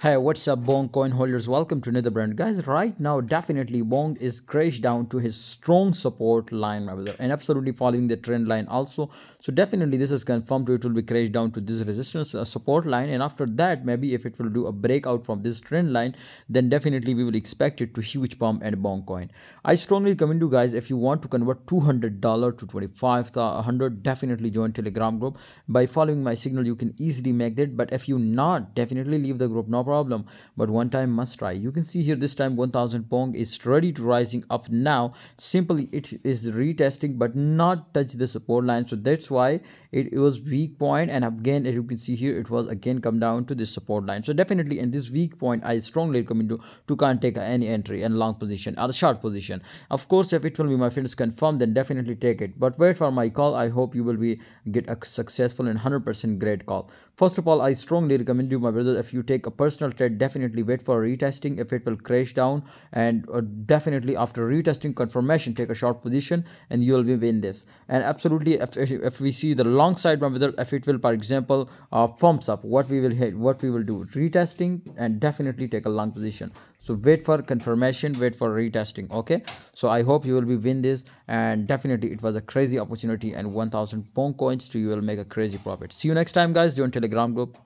Hey, what's up, Bonk coin holders? Welcome to another brand, guys. Right now, definitely Bonk is crashed down to his strong support line, my brother, and absolutely following the trend line also. So definitely, this is confirmed. It will be crashed down to this resistance uh, support line, and after that, maybe if it will do a breakout from this trend line, then definitely we will expect it to huge pump and Bonk coin. I strongly recommend you guys if you want to convert two hundred dollar to twenty five hundred, definitely join Telegram group. By following my signal, you can easily make that. But if you not, definitely leave the group. No problem but one time must try. You can see here this time 1000 Bonk is ready to rising up now. Simply it is retesting but not touch the support line. So that's why it, it was weak point and again as you can see here it was again come down to this support line. So definitely in this weak point i strongly recommend you to can't take any entry and long position or short position. Of course if it will be my friends confirmed then definitely take it. But wait for my call. I hope you will be get a successful and 100 percent great call first of all i strongly recommend you my brother if you take a personal trade definitely wait for retesting. If it will crash down and uh, definitely after retesting confirmation take a short position and you will be win this. And absolutely if, if we see the long side, my whether if it will for example uh, pumps up what we will hit what we will do retesting and definitely take a long position so wait for confirmation wait for retesting okay? So i hope you will be win this and definitely it was a crazy opportunity and 1000 Bonk coins to you will make a crazy profit. See you next time guys join telegram group